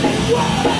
Whoa!